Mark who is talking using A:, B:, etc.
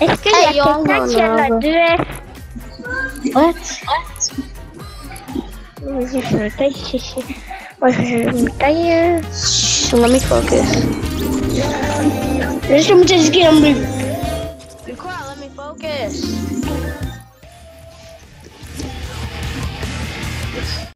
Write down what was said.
A: Es que Ay,
B: ya yo
A: te
B: What? What? Let me focus.
C: There's
B: me. Require, let me focus.